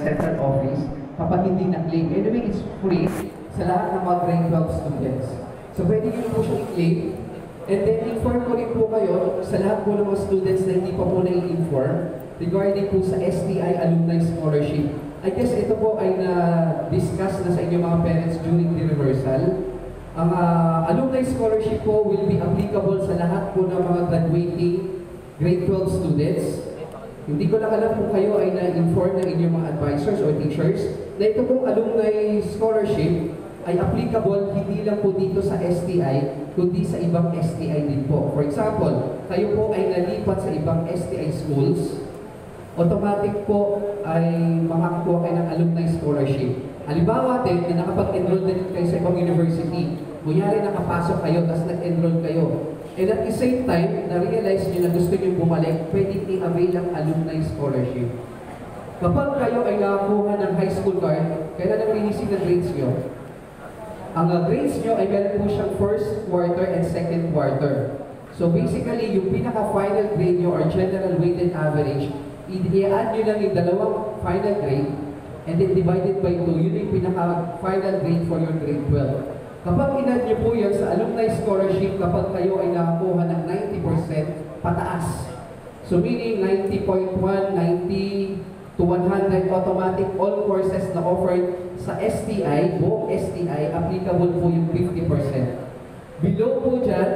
central office kapag hindi na-claim. Anyway, it's free sa lahat ng mga grade 12 students. So pwede nyo po siya i-claim. And then inform ko rin po kayo sa lahat po ng mga students na hindi pa po na-inform regarding po sa STI Alumni Scholarship. I guess ito po ay na-discuss na sa inyong mga parents during the rehearsal. Ang uh, Alumni Scholarship po will be applicable sa lahat po ng mga graduating grade 12 students. Hindi ko lang alam kung kayo ay na-inform ng inyong mga advisors or teachers na ito pong Alumni Scholarship ay applicable hindi lang po dito sa STI, kundi sa ibang STI din po. For example, kayo po ay nalipat sa ibang STI schools, automatic po ay makakakuha kayo ng alumni scholarship. Halimbawa din na nakapag-enroll din kayo sa ibang university, kunyari nakapasok kayo, tapos nag-enroll kayo. And at the same time, na-realize nyo na gusto nyo bumalik, pwede i-avail ang alumni scholarship. Kapag kayo ay nakakuha ng high school card, kailan ang releasing ng grades nyo? Ang uh, grades nyo ay meron po siyang first quarter and second quarter. So basically, yung pinaka-final grade nyo or general weighted average, i-add nyo lang yung dalawang final grade and then divided by 2, yun yung pinaka-final grade for your grade 12. Kapag inad nyo po yan sa alumni scholarship, kapag kayo ay nakakuha ng 90% pataas. So meaning 90.1, 90 to 100 automatic all courses na offered sa STI, buong STI, applicable po yung 50%. Below po dyan,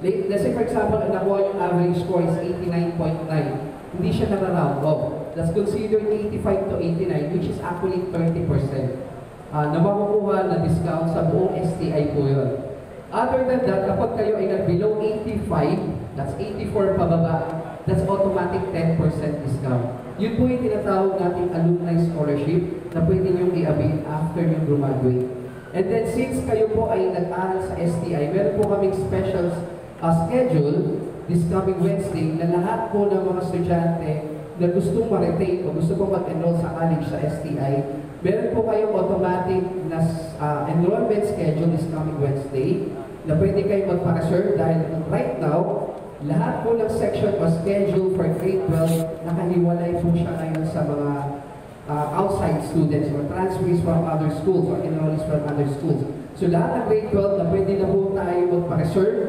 let's say for example, nakuha yung average score is 89.9. Hindi siya nararound off. That's considered 85 to 89, which is actually 30%. Uh, na makukuha na discount sa buong STI po yun. Other than that, kapag kayo ay nag below 85, that's 84 pababa, that's automatic 10% discount. Yun po yung tinatawag nating alumni scholarship na pwede nyo i-avail after nyo graduate. And then since kayo po ay nag-aral sa STI, meron po kaming special uh, schedule this coming Wednesday na lahat po ng mga estudyante na gustong ma-retain o gusto po mag-enroll sa college sa STI, meron po kayong automatic na uh, enrollment schedule this coming Wednesday na pwede kayo magpa-reserve dahil right now, lahat po ng section o schedule for grade 12, nakahiwalay po siya ngayon sa mga uh, outside students or transferees from other schools or enrollees from other schools. So lahat ng grade 12 na pwede na po tayo magpa-reserve,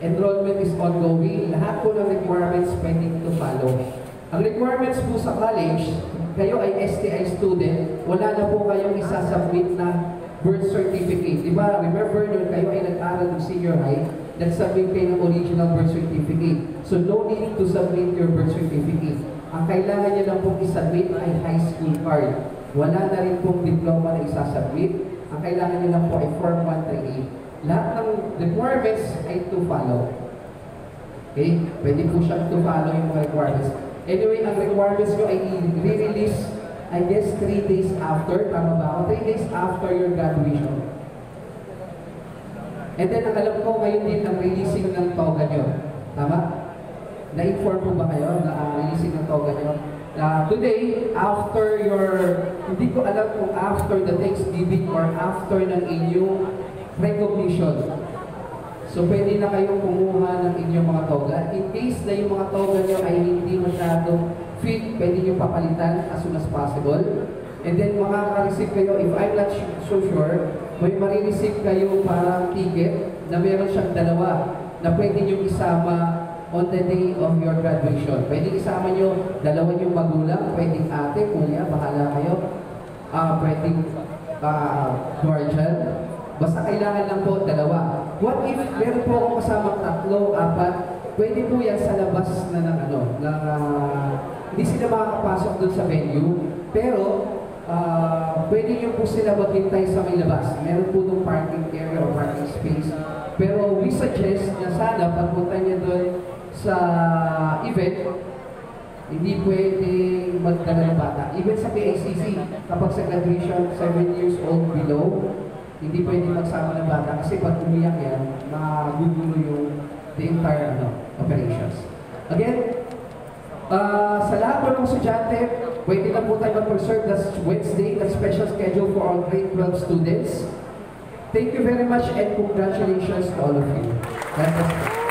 enrollment is ongoing, lahat po ng requirements pwede to follow. Ang requirements po sa college, kayo ay STI student, wala na po kayong isasubmit na birth certificate. Di ba, remember nung kayo ay nag-aral ng senior high, nag-submit kayo ng original birth certificate. So no need to submit your birth certificate. Ang kailangan niyo lang pong isubmit ay high school card. Wala na rin pong diploma na isasubmit. Ang kailangan niyo lang po ay Form 138. Lahat ng requirements ay to follow. Okay? Pwede po siyang to follow yung mga requirements. Anyway, ang requirements nyo ay i-release, I guess, 3 days after. Tama ba ako? 3 days after your graduation. And then, ang alam ko ngayon din ang releasing ng toga nyo. Tama? Na-inform po ba kayo na ang releasing ng toga nyo? Na today, after your, hindi ko alam kung after the Thanksgiving or after ng inyong recognition. So, pwede na kayong kumuha ng inyong mga toga. In case na yung mga toga nyo ay hindi masyado fit, pwede nyo papalitan as soon as possible. And then, makaka-receive kayo, if I'm not so sure, may marireceive kayo parang ticket na meron siyang dalawa na pwede nyo isama on the day of your graduation. Pwede isama nyo dalawa yung magulang, pwedeng ate, kuya, bahala kayo. Uh, pwedeng uh, guardian. Basta kailangan lang po dalawa. What if meron po akong kasamang tatlo, apat, pwede po yan sa labas na ng ano, na uh, hindi sila makakapasok dun sa venue, pero uh, pwede nyo po sila maghintay sa may labas. Meron po ng parking area or parking space. Pero we suggest na sana pagpunta niya doon sa event, hindi pwede magdala ng bata. Even sa PACC, kapag sa graduation, 7 years old below, hindi pwede magsama ng bata kasi pag umiyak yan, magugulo yung the entire ano, operations. Again, uh, sa lahat po ng estudyante, Pwede na po tayo mag-preserve that's Wednesday, that special schedule for our grade 12 students. Thank you very much and congratulations to all of you. Bless